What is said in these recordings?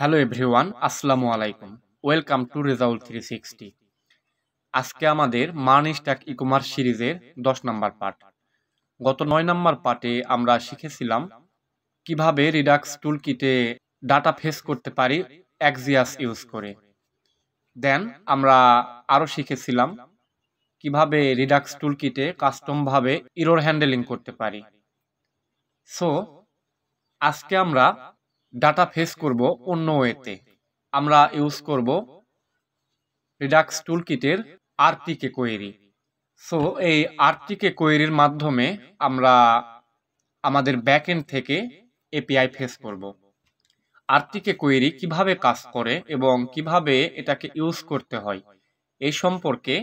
Hello everyone আসসালামু আলাইকুম welcome to Rezaul three sixty আজকে আমাদের মান স্ট্যাক ই কমার্স সিরিজের দশ নম্বর পার্ট গত নয় নম্বর পার্টে আমরা শিখেছিলাম কীভাবে রিডাক্স টুল কিটে ডাটা ফেস করতে পারি এক্সিয়াস ইউজ করে। দেন আমরা আরও শিখেছিলাম কীভাবে রিডাক্স টুল কিটে কাস্টমভাবে ইরোর হ্যান্ডেলিং করতে পারি। সো আজকে আমরা ডাটা ফেস করব অন্য ওয়েতে। আমরা ইউজ করব রিডাক্স টুল কিটের আরটিকে কোয়েরি সো এই আরটিকে কোয়েরির মাধ্যমে আমরা আমাদের ব্যাকএন্ড থেকে এপিআই ফেস করব। আরটিকে কোয়েরি কীভাবে কাজ করে এবং কীভাবে এটাকে ইউজ করতে হয়, এই সম্পর্কে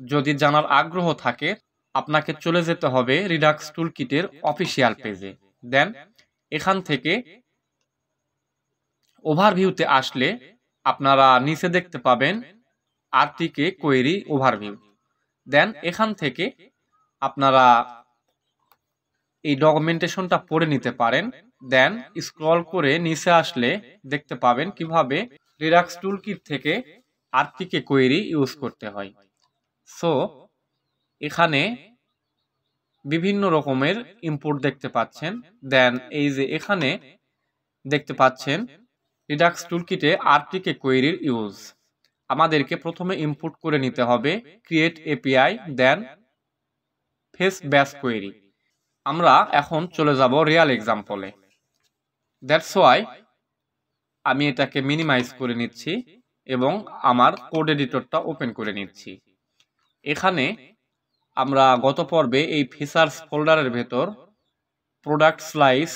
যদি জানার আগ্রহ থাকে, আপনাকে চলে যেতে হবে রিডাক্স টুল কিটের অফিসিয়াল পেজে দেন এখান থেকে ওভারভিউতে আসলে আপনারা নিচে দেখতে পাবেন আরটিকে কোয়েরি ওভারভিউ দেন এখান থেকে আপনারা এই ডকুমেন্টেশনটা পড়ে নিতে পারেন। দেন স্ক্রল করে নিচে আসলে দেখতে পাবেন কীভাবে রিডাক্স টুল কিট থেকে আরটিকে কোয়েরি ইউজ করতে হয়। সো এখানে বিভিন্ন রকমের ইম্পোর্ট দেখতে পাচ্ছেন। দেন এই যে এখানে দেখতে পাচ্ছেন রিডাক্স টুলকিটে আরটিকে কোয়েরির ইউজ আমাদেরকে প্রথমে ইম্পোর্ট করে নিতে হবে create API then fetch base query আমরা এখন চলে যাব রিয়াল এক্সাম্পলে দ্যাটস ওয়াই আমি এটাকে মিনিমাইজ করে নিচ্ছি এবং আমার কোড এডিটরটা ওপেন করে নিচ্ছি। এখানে আমরা গত পর্বে এই ফিচার্স ফোল্ডারের ভেতর প্রোডাক্ট স্লাইস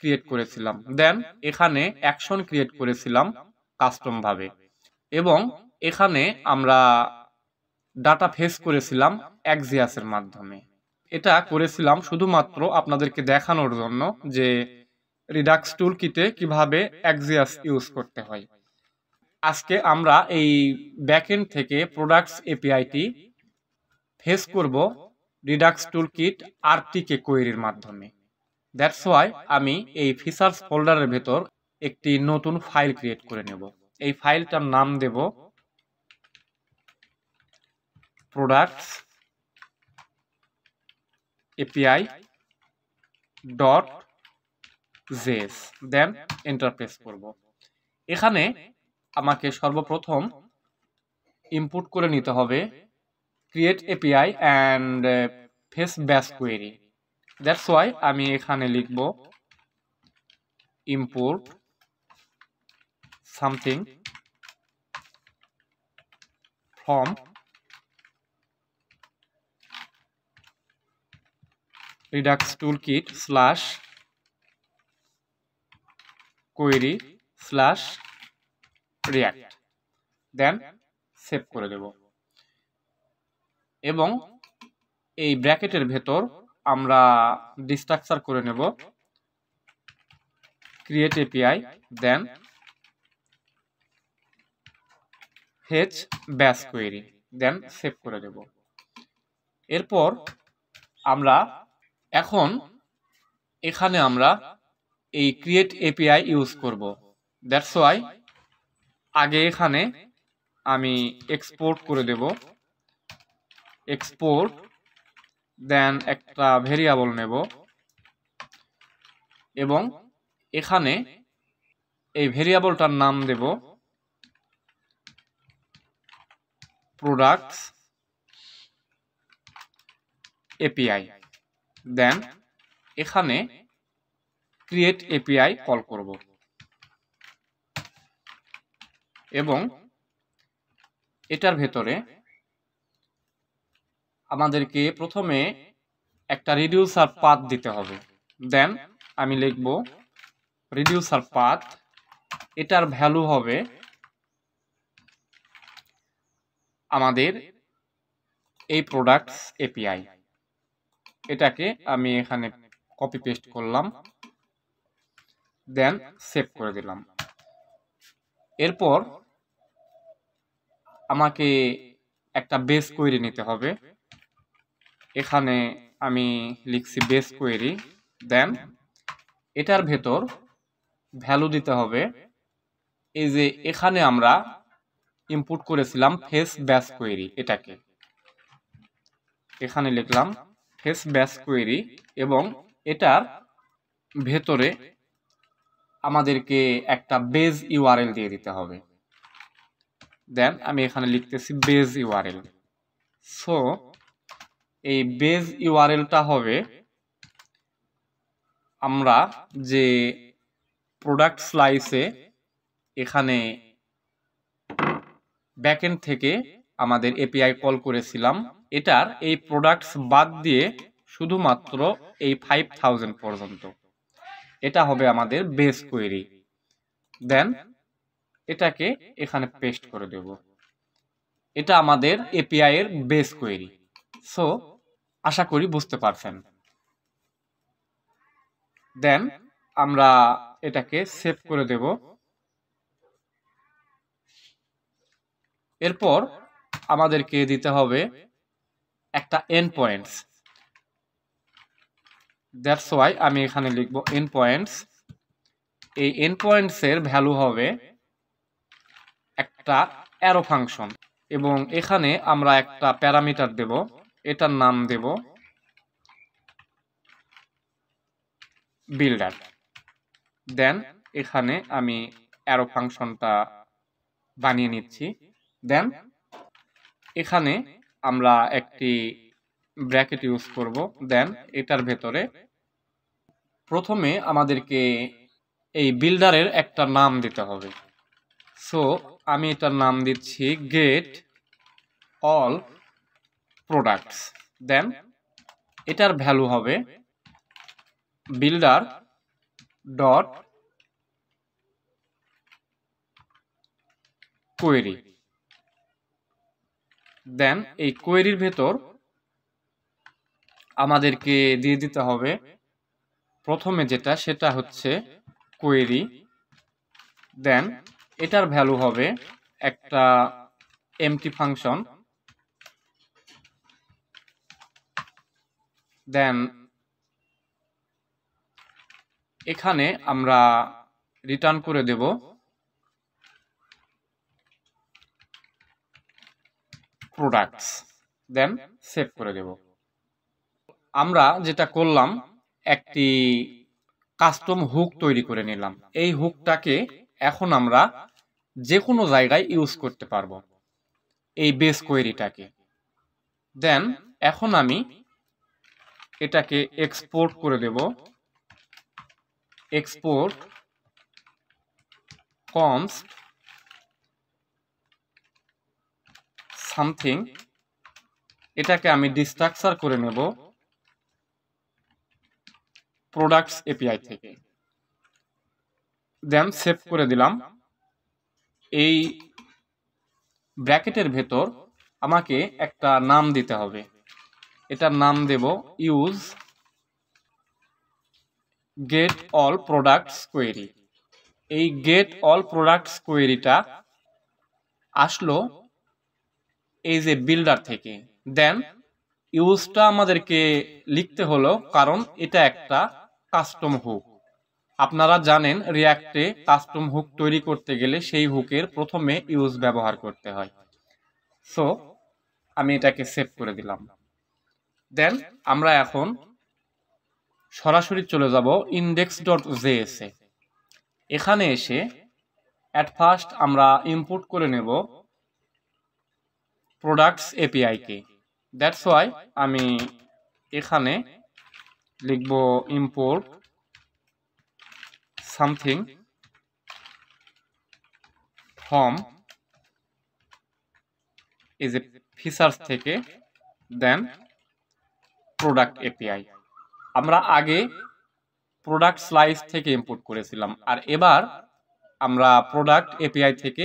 ক্রিয়েট করেছিলাম। দেন এখানে অ্যাকশন ক্রিয়েট করেছিলাম কাস্টমভাবে এবং এখানে আমরা ডাটা ফেস করেছিলাম এক্সিয়াসের মাধ্যমে। এটা করেছিলাম শুধুমাত্র আপনাদেরকে দেখানোর জন্য যে রিডাক্স টুল কিটে কীভাবে এক্সিয়াস ইউজ করতে হয়। আজকে আমরা এই ব্যাকএন্ড থেকে প্রোডাক্টস এপিআইটি ফেস করব রিডাক্স টুল কিট আরটিকে কোয়েরির মাধ্যমে। দ্যাটস ওয়াই আমি এই ফিচার্স ফোল্ডারের ভেতর একটি নতুন ফাইল ক্রিয়েট করে নেব। এই ফাইলটার নাম দেব products API dot JS then enter press করব। এখানে আমাকে সর্বপ্রথম ইনপুট করে নিতে হবে create API and fetch base query that's why আমি এখানে লিখব import something from redux toolkit slash query slash react then save করে দেব। এবং এই ব্র্যাকেটের ভেতর আমরা ডিস্ট্রাকচার করে নেব। Create API then fetch base query then save করে দেব। এরপর আমরা এখন এখানে আমরা এই ক্রিয়েট এপিআই ইউজ করব। দ্যাটস ওয়াই আগে এখানে আমি এক্সপোর্ট করে দেব। এক্সপোর্ট দেন একটা ভেরিয়েবল নেব। এবং এখানে এই ভেরিয়েবলটার নাম দেব প্রোডাক্টস এপিআই দেন এখানে ক্রিয়েট এপিআই কল করব। এবং এটার ভেতরে আমাদেরকে প্রথমে একটা রিডিউসার পাথ দিতে হবে। দেন আমি লিখব রিডিউসার পাথ এটার ভ্যালু হবে আমাদের এই প্রোডাক্টস এপিআই এটাকে আমি এখানে কপি পেস্ট করলাম। দেন সেভ করে দিলাম। এরপর আমাকে একটা বেস কোয়েরি নিতে হবে। এখানে আমি লিখছি বেস কোয়েরি দেন এটার ভেতর ভ্যালু দিতে হবে। এই যে এখানে আমরা ইনপুট করেছিলাম ফেস ব্যাস কোয়েরি এটাকে। এখানে লিখলাম ফেস ব্যাস কোয়েরি এবং এটার ভেতরে আমাদেরকে একটা বেজ ইউআরএল দিয়ে দিতে হবে। দেন আমি এখানে লিখতেছি বেজ ইউআরএল সো এই বেজ ইউআরএলটা হবে আমরা যে প্রোডাক্ট স্লাইসে এখানে ব্যাকএন্ড থেকে আমাদের এপিআই কল করেছিলাম, এটার এই প্রোডাক্টস বাদ দিয়ে শুধুমাত্র এই ফাইভ থাউজেন্ড পর্যন্ত। এটা হবে আমাদের বেস কোয়েরি দেন এটাকে এখানে পেস্ট করে দেব। এটা আমাদের এপিআই এর বেস কোয়েরি সো আশা করি বুঝতে পারছেন। দেন আমরা এটাকে সেভ করে দেব। এরপর আমাদেরকে দিতে হবে একটা এন পয়েন্টস দ্যাটস ওয়াই আমি এখানে লিখব এন পয়েন্টস এই এন পয়েন্টসের ভ্যালু হবে একটা অ্যারো ফাংশন এবং এখানে আমরা একটা প্যারামিটার দেব। এটার নাম দেব বিল্ডার। দেন এখানে আমি অ্যারো ফাংশনটা বানিয়ে নিচ্ছি। দেন এখানে আমরা একটি ব্র্যাকেট ইউজ করব। দেন এটার ভেতরে প্রথমে আমাদেরকে এই বিল্ডারের একটা নাম দিতে হবে। সো আমি এটার নাম দিচ্ছি গেট অল প্রোডাক্টস দেন এটার ভ্যালু হবে বিল্ডার ডট কোয়েরি দেন এই কোয়েরির ভেতর আমাদেরকে দিয়ে দিতে হবে প্রথমে যেটা, সেটা হচ্ছে কোয়েরি দেন এটার ভ্যালু হবে একটা এমটি ফাংশন দেন এখানে আমরা রিটার্ন করে দেব। প্রোডাক্টস দেন সেভ করে দেব। আমরা যেটা করলাম, একটি কাস্টম হুক তৈরি করে নিলাম। এই হুকটাকে এখন আমরা যে কোনো জায়গায় ইউজ করতে পারব। এই বেস কোয়েরিটাকে দেন এখন আমি এটাকে এক্সপোর্ট করে দেব। এক্সপোর্ট কমস সামথিং এটাকে আমি ডিস্ট্রাকচার করে নেব প্রোডাক্টস এপিআই থেকে। দেন সেভ করে দিলাম। এই ব্র্যাকেটের ভেতর আমাকে একটা নাম দিতে হবে। এটার নাম দেব use get all products query এই গেট অল প্রোডাক্টস কোয়েরিটা আসলো এই যে বিল্ডার থেকে। দেন ইউজটা আমাদেরকে লিখতে হলো, কারণ এটা একটা কাস্টম হুক আপনারা জানেন রিয়াক্টে কাস্টম হুক তৈরি করতে গেলে সেই হুকের প্রথমে ইউজ ব্যবহার করতে হয়। সো আমি এটাকে সেভ করে দিলাম। দেন আমরা এখন সরাসরি চলে যাব ইন্ডেক্স ডট জেএসএ এখানে এসে অ্যাট ফার্স্ট আমরা ইনপুট করে নেব প্রোডাক্টস এপিআইকে দ্যাটস ওয়াই আমি এখানে লিখব ইম্পোর্ট সামথিং ফ্রম এই যে ফিচার্স থেকে দেন প্রোডাক্ট এপিআই আমরা আগে প্রোডাক্ট স্লাইস থেকে ইম্পোর্ট করেছিলাম, আর এবার আমরা প্রোডাক্ট এপিআই থেকে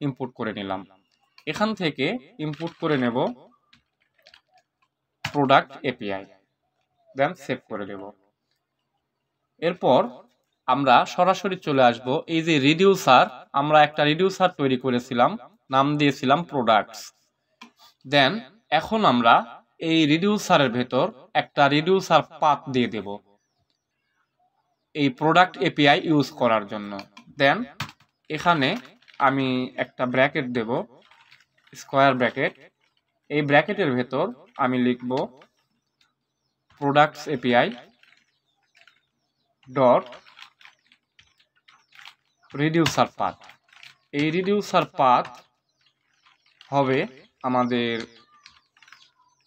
ইম্পোর্ট করে নিলাম। এখান থেকে ইম্পোর্ট করে নেব প্রোডাক্ট এপিআই দেন সেভ করে দেব। এরপর আমরা সরাসরি চলে আসব, এই যে রিডিউসার আমরা একটা রিডিউসার তৈরি করেছিলাম, নাম দিয়েছিলাম প্রোডাক্টস দেন এখন আমরা এই রিডিউসারের ভেতর একটা রিডিউসার পাথ দিয়ে দেব। এই প্রোডাক্ট এপিআই ইউজ করার জন্য। দেন এখানে আমি একটা ব্র্যাকেট দেব স্কোয়ার ব্র্যাকেট এই ব্র্যাকেটের ভেতর আমি লিখব products API dot reducer path এই রিডিউসার পাথ হবে আমাদের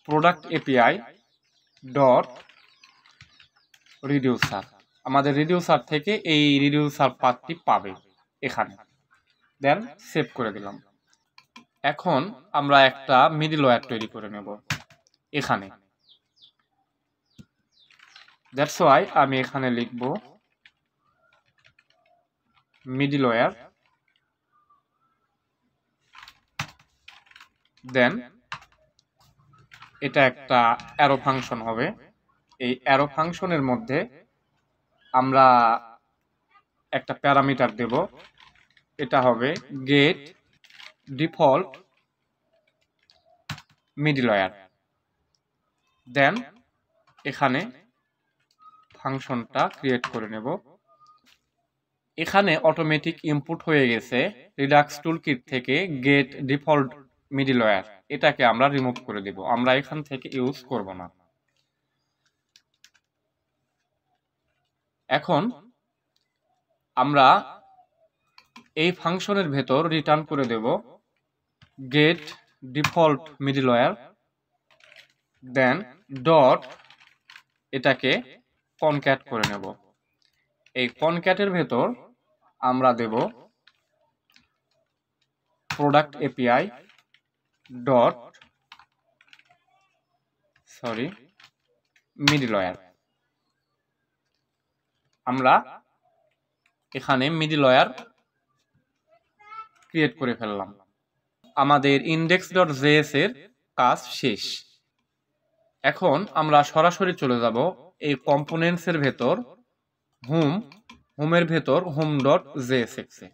প্রোডাক্ট এপিআই ডট রিডিউসার আমাদের রিডিউসার থেকে এই রিডিউসার পাথটি পাবে এখানে। দেন সেভ করে দিলাম। এখন আমরা একটা মিডিল ওয়্যার তৈরি করে নেব এখানে। দ্যাটস ওয়াই আমি এখানে লিখব মিডিল ওয়্যার দেন এটা একটা অ্যারো ফাংশন হবে। এই অ্যারো ফাংশনের মধ্যে আমরা একটা প্যারামিটার দেব। এটা হবে গেট ডিফল্ট মিডলওয়্যার দেন এখানে ফাংশনটা ক্রিয়েট করে নেব। এখানে অটোমেটিক ইনপুট হয়ে গেছে। রিডাক্স টুল কিট থেকে গেট ডিফল্ট মিডলওয়্যার এটাকে আমরা রিমুভ করে দেব। আমরা এখান থেকে ইউজ করব না। এখন আমরা এই ফাংশনের ভেতর রিটার্ন করে দেব get default middleware then dot এটাকে কনক্যাট করে নেব। এই কনক্যাটের ভেতর আমরা দেব product API dot sorry middleware আমরা এখানে মিডলওয়্যার ক্রিয়েট করে ফেললাম। আমাদের ইন্ডেক্স ডট জেএস এর কাজ শেষ। এখন আমরা সরাসরি চলে যাব এই কম্পোনেন্টস এর ভেতর হোম হোমের ভেতর হোম ডট জেএসএক্স এ।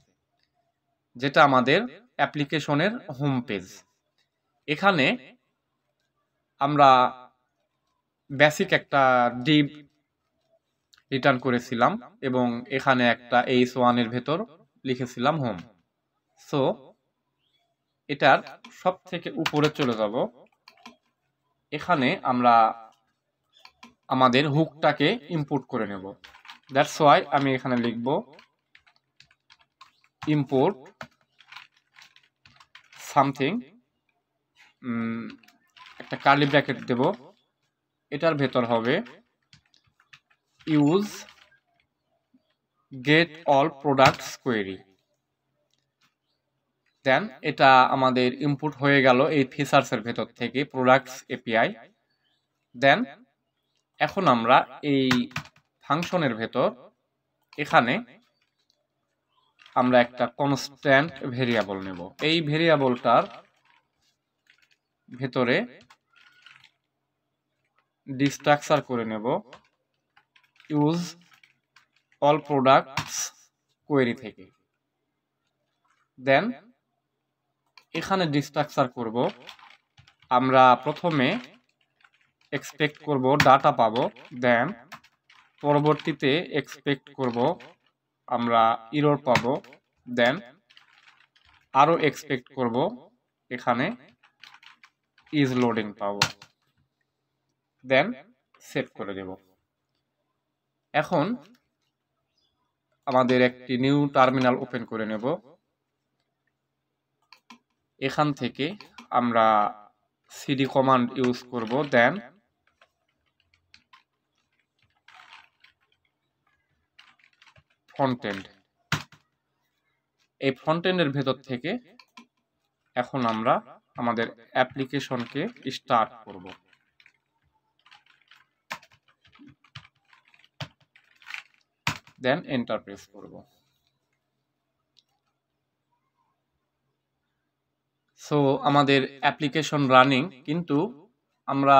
যেটা আমাদের অ্যাপ্লিকেশনের হোম পেজ এখানে আমরা বেসিক একটা ডিপ রিটার্ন করেছিলাম এবং এখানে একটা এইচ ওয়ানের ভেতর লিখেছিলাম হোম সো এটার সব থেকে উপরে চলে যাব। এখানে আমরা আমাদের হুকটাকে ইম্পোর্ট করে নেব। দ্যাটস ওয়াই আমি এখানে লিখব ইম্পোর্ট সামথিং একটা কার্লি ব্র্যাকেট দেব। এটার ভেতর হবে use get all products query then এটা আমাদের ইনপুট হয়ে গেল এই ফিচার্সের ভেতর থেকে প্রোডাক্টস এপিআই দেন এখন আমরা এই ফাংশনের ভেতর, এখানে আমরা একটা কনস্ট্যান্ট ভেরিয়েবল নেব। এই ভেরিয়েবলটার ভেতরে ডিস্ট্রাকচার করে নেব। ইউজ অল প্রোডাক্টস কোয়েরি থেকে। দেন এখানে ডিস্ট্রাকচার করব। আমরা প্রথমে এক্সপেক্ট করব ডাটা পাব। দেন পরবর্তীতে এক্সপেক্ট করব, আমরা ইরোর পাবো। দেন আরও এক্সপেক্ট করব। এখানে ইজ লোডিং পাবো দেন সেভ করে দেব। এখন আমাদের একটি নিউ টার্মিনাল ওপেন করে নেব। এখান থেকে আমরা সিডি কমান্ড ইউজ করব। দেন ফ্রন্টেন্ড এই ফ্রন্টেন্ডের ভেতর থেকে এখন আমরা আমাদের অ্যাপ্লিকেশনকে স্টার্ট করব। দেন এন্টার প্রেস করব। সো, আমাদের অ্যাপ্লিকেশন রানিং, কিন্তু আমরা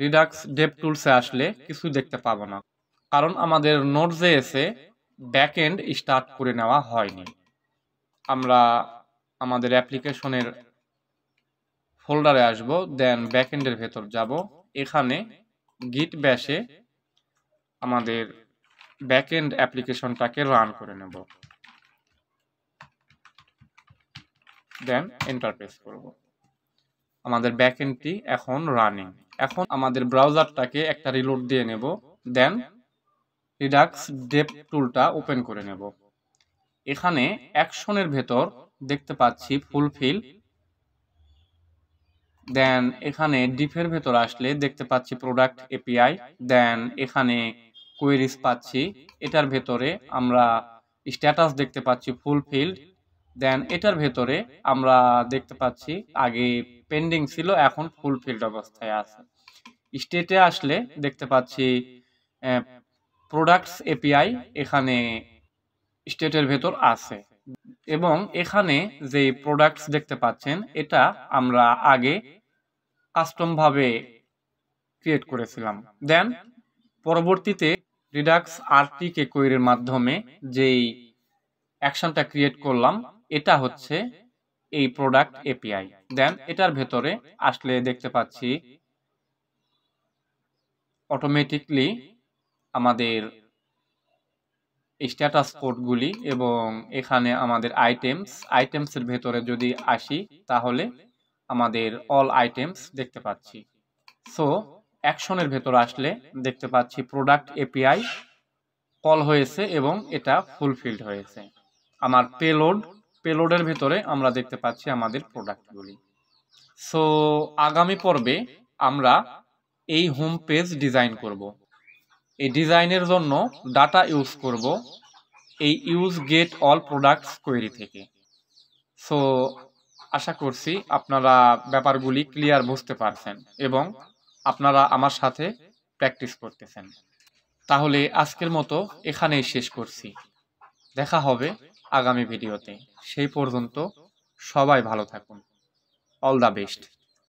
রিডাক্স ডেপ টুলসে আসলে কিছু দেখতে পাবো না। কারণ আমাদের নোট জেএসে ব্যাকএন্ড স্টার্ট করে নেওয়া হয়নি। আমরা আমাদের অ্যাপ্লিকেশনের ফোল্ডারে আসব, দেন ব্যাকএন্ডের ভেতর যাব। এখানে গিট ব্যাশে আমাদের ব্যাকএন্ড অ্যাপ্লিকেশনটাকে রান করে নেব। দেন এন্টারপ্রেস করব। আমাদের ব্যাকএন্ডটি এখন রানিং এখন আমাদের ব্রাউজারটাকে একটা রিলোড দিয়ে নেব। দেন রিডাক্স ডেপ টুলটা ওপেন করে নেব। এখানে অ্যাকশনের ভেতর দেখতে পাচ্ছি ফুলফিল দেন এখানে ডিফের ভেতর আসলে দেখতে পাচ্ছি প্রোডাক্ট এপিআই দেন এখানে কোয়েরিজ পাচ্ছি। এটার ভেতরে আমরা স্ট্যাটাস দেখতে পাচ্ছি ফুলফিল্ড দেন এটার ভেতরে আমরা দেখতে পাচ্ছি আগে পেন্ডিং ছিল, এখন ফুলফিল্ড অবস্থায় আছে। স্টেটে আসলে দেখতে পাচ্ছি প্রোডাক্টস এপিআই এখানে স্টেটের ভেতর আছে। এবং এখানে যে প্রোডাক্টস দেখতে পাচ্ছেন, এটা আমরা আগে কাস্টম ভাবে ক্রিয়েট করেছিলাম। দেন পরবর্তীতে রিডাক্স আরটি কে কোয়েরির মাধ্যমে যেই অ্যাকশনটা ক্রিয়েট করলাম, এটা হচ্ছে এই প্রোডাক্ট এপিআই দেন এটার ভেতরে আসলে দেখতে পাচ্ছি অটোমেটিকলি আমাদের স্ট্যাটাস কোডগুলি এবং এখানে আমাদের আইটেমস আইটেমসের ভেতরে যদি আসি, তাহলে আমাদের অল আইটেমস দেখতে পাচ্ছি। সো অ্যাকশনের ভেতর আসলে দেখতে পাচ্ছি প্রোডাক্ট এপিআই কল হয়েছে এবং এটা ফুলফিলড হয়েছে। আমার পেলোড পেলোডের ভেতরে আমরা দেখতে পাচ্ছি আমাদের প্রোডাক্টগুলি সো আগামী পর্বে আমরা এই হোম পেজ ডিজাইন করব। এই ডিজাইনের জন্য ডাটা ইউজ করব এই use get all products query থেকে। সো, আশা করছি আপনারা ব্যাপারগুলি ক্লিয়ার বুঝতে পারছেন এবং আপনারা আমার সাথে প্র্যাকটিস করতেছেন। তাহলে আজকের মতো এখানেই শেষ করছি। দেখা হবে আগামী ভিডিওতে। সেই পর্যন্ত সবাই ভালো থাকুন। All the best.